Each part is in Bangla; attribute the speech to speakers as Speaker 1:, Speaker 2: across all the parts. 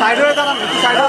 Speaker 1: সাইডৰ এটা সাইডৰ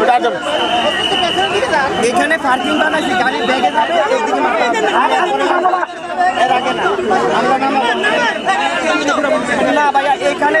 Speaker 1: ওটা এখানে পার্কিং বানাইছি গাড়ি ব্যাগে যাবে এইদিকে এখানে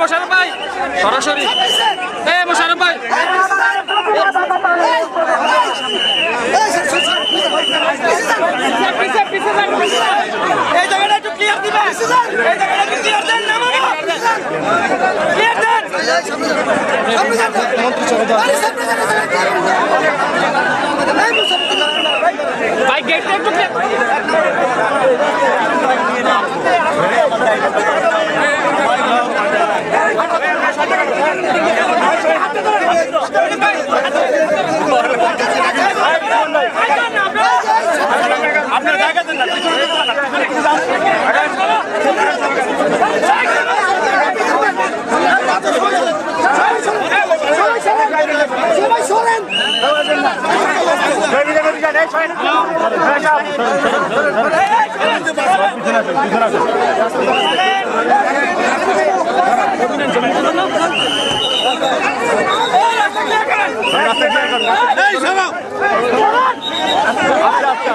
Speaker 2: মোশারফ ভাই সরাসরি। এ মোশারফ ভাই। এই জায়গাটা একটু ভাই গেটটা একটু আপনার জায়গা দেন না